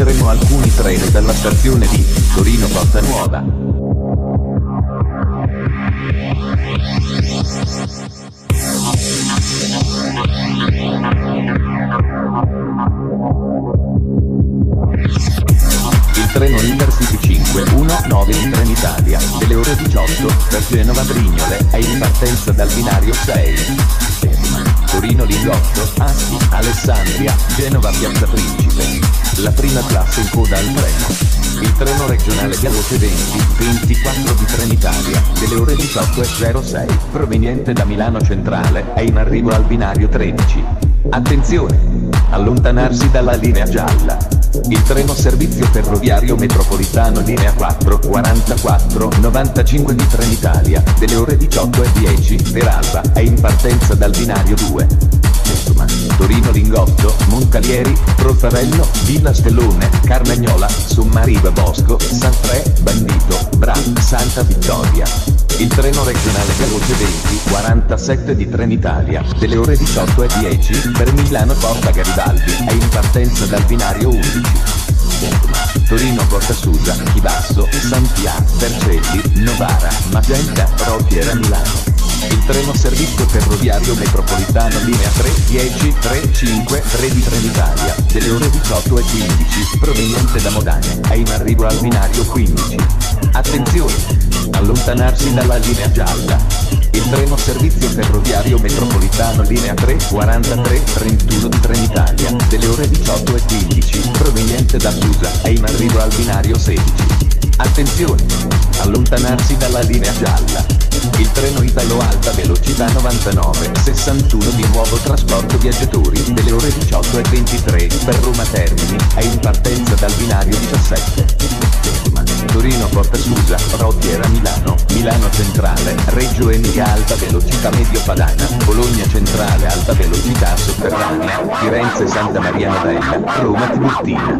annunceremo alcuni treni dalla stazione di Torino Porta Nuova. Il treno Intercity 519 di Trenitalia, delle ore 18, per Genova Brignole, è in partenza dal binario 6. Lingotto, Asti, Alessandria, Genova Piazza Principe. La prima classe in coda al treno. Il treno regionale veloce 20, 24 di Trenitalia, delle ore 18 e 06, proveniente da Milano Centrale, è in arrivo al binario 13. Attenzione! Allontanarsi dalla linea gialla. Il treno servizio ferroviario metropolitano linea 4, 44, 95 di Trenitalia, delle ore 18 e 10, per Alba, è in partenza dal binario 2. Torino Lingotto, Moncalieri, Profarello, Villa Stellone, Carmagnola, Sommariva Bosco, San Tre, Bandito, Bra, Santa Vittoria. Il treno regionale veloce 20, 47 di Trenitalia, delle ore 18 e 10, per Milano Porta Garibaldi, è in partenza dal binario 11. Ferma. Torino Porta Susa, Chivasso, Santia, Vercelli, Novara, Magenta, Rottiera Milano. Il treno servizio ferroviario metropolitano linea 3, 10, 3, 5, 3 di Trenitalia, delle ore 18 e 15, proveniente da Modane, è in arrivo al binario 15. Attenzione! Allontanarsi dalla linea gialla. Il treno servizio ferroviario metropolitano linea 3, 43, 31 di Trenitalia, delle ore 18 e 15, proveniente da Susa, è in arrivo al binario 16. Attenzione! Allontanarsi dalla linea gialla. Il treno Italo Alta Velocità 99 61 di nuovo trasporto viaggiatori delle ore 18 e 23 per Roma Termini è in partenza dal binario 17. Torino Porta Susa, Rottiera Milano, Milano Centrale, Reggio Emilia Alta Velocità Medio Padana, Bologna Centrale Alta Velocità Sotterranea, Firenze Santa Maria Novella, Roma Tiburtina.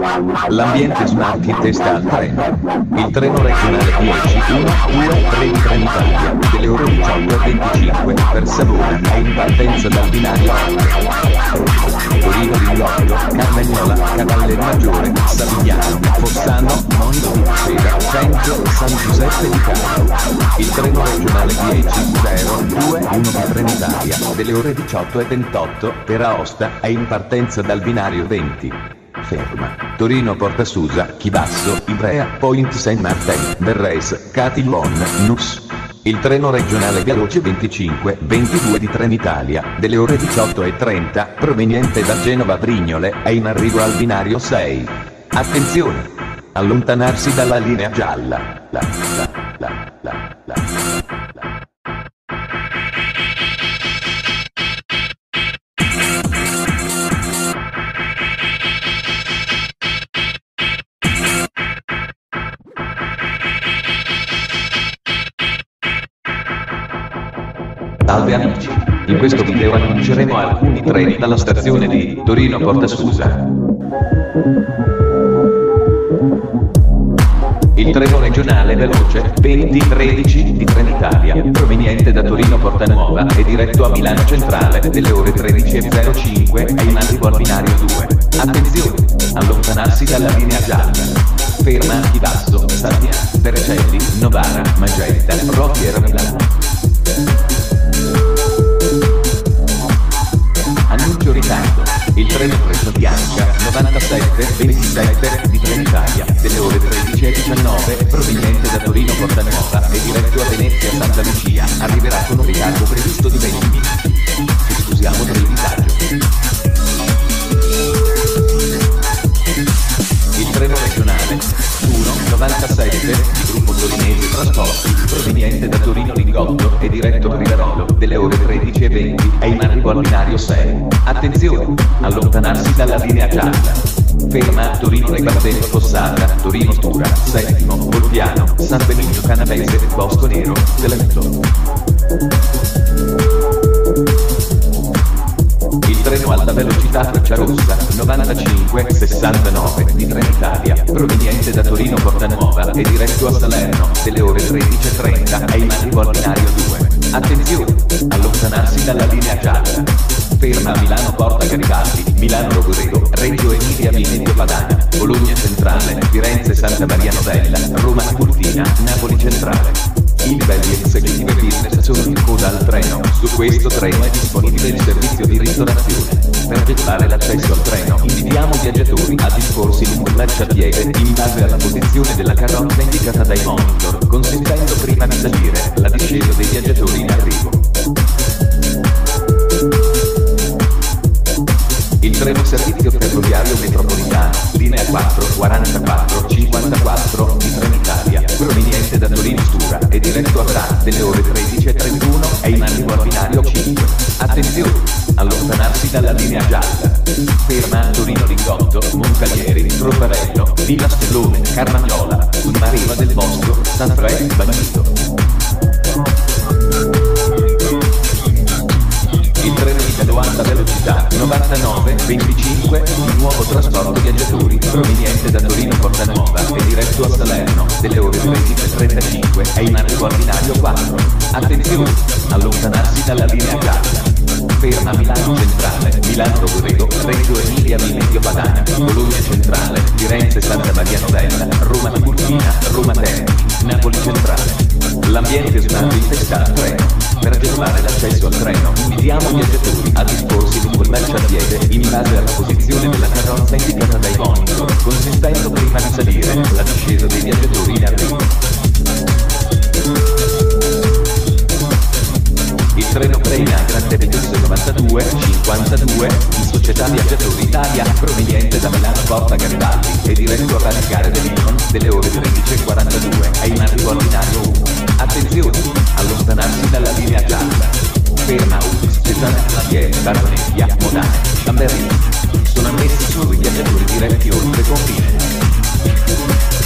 L'ambiente smart in testa al treno. Il treno regionale 10, 1, 2, 3 di Trenitalia, delle ore 18 e 25 per Savona è in partenza dal binario delle ore 18 e 28 per Aosta è in partenza dal binario 20. Ferma. Torino Porta Susa, Chivasso, Ivrea, Point Saint Martin, Verres, Catillon, Nus. Il treno regionale veloce 25, 22 di Trenitalia, delle ore 18 e 30, proveniente da Genova Brignole, è in arrivo al binario 6. Attenzione! Allontanarsi dalla linea gialla. La, la, la, video annunceremo alcuni treni dalla stazione di Torino Porta Susa. Il treno regionale veloce 2013 di Trenitalia, proveniente da Torino Porta Nuova e diretto a Milano Centrale, delle ore 13.05 è in arrivo al binario 2. Attenzione! Allontanarsi dalla linea gialla. Ferma Chivasso, Sardià, Vercelli, Novara, Magenta, Rottiera Milano. Freccia Bianca 97-27 di Trenitalia delle ore 13 e 19 proveniente da Torino Porta Nuova e diretto a Venezia Santa Lucia arriverà con un ritardo previsto di 20 minuti. Scusiamo per il disagio. Il treno regionale 197 di gruppo torinese trasporti proveniente da Torino Lingotto e diretto a Rivarolo delle ore 13 al binario 6. Attenzione! Allontanarsi dalla linea gialla. Ferma Torino Regattello Fossata, Torino Stura, Settimo, Volpiano, San Benigno Canavese, Bosco Nero, Telento. Il treno alta velocità Frecciarossa 95-69 di Trenitalia, proveniente da Torino Portanuova e diretto a Salerno, delle ore 13.30 è in arrivo al binario 2. Attenzione! Allontanarsi dalla linea gialla. Ferma a Milano Porta Garibaldi, Milano Rogoredo, Reggio Emilia Veneto Padana, Bologna Centrale, Firenze Santa Maria Novella, Roma Tiburtina, Napoli Centrale. I livelli esecutivi e business sono in coda al treno. Su questo treno è disponibile il servizio di ristorazione. Per gettare l'accesso al treno, invitiamo i viaggiatori a disporsi lungo il marciapiede in base alla posizione della carrozza indicata dai monitor, consentendo prima di salire la discesa dei viaggiatori in arrivo. Il treno servizio ferroviario metropolitano, dalla linea gialla. Ferma Torino Lingotto, Moncalieri, Troparello, Villa Stellone, Carmagnola, Mareva del Bosco, San Fre, Bagnito. Il treno di alta velocità 99 25 di nuovo trasporto viaggiatori proveniente da Torino Portanova e diretto a Salerno delle ore 13.35 è in arrivo al binario 4. Attenzione! Allontanarsi dalla linea gialla. Ferma Milano Centrale, Milano Rogoredo, Reggio Emilia Vimedio Padana, Bologna Centrale, Firenze Santa Maria Novella, Roma Tiburtina, Roma Terni, Napoli Centrale. L'ambiente è stato infestato treno. Per agevolare l'accesso al treno, invitiamo i viaggiatori a disporsi lungo il marciapiede in base alla posizione della carrozza indicata dai monitor, consentendo prima di salire la discesa dei viaggiatori in arrivo. 52 in Società Viaggiatori Italia proveniente da Milano Porta Garibaldi e diretto a Radicare dell'Icon delle ore 13.42 è in arrivo al binario 1. Attenzione! Allontanarsi dalla linea gialla. Ferma U, Cesana Clavier, Baroneggia, Modane, Chamberlain. Sono ammessi solo i viaggiatori diretti oltre confine.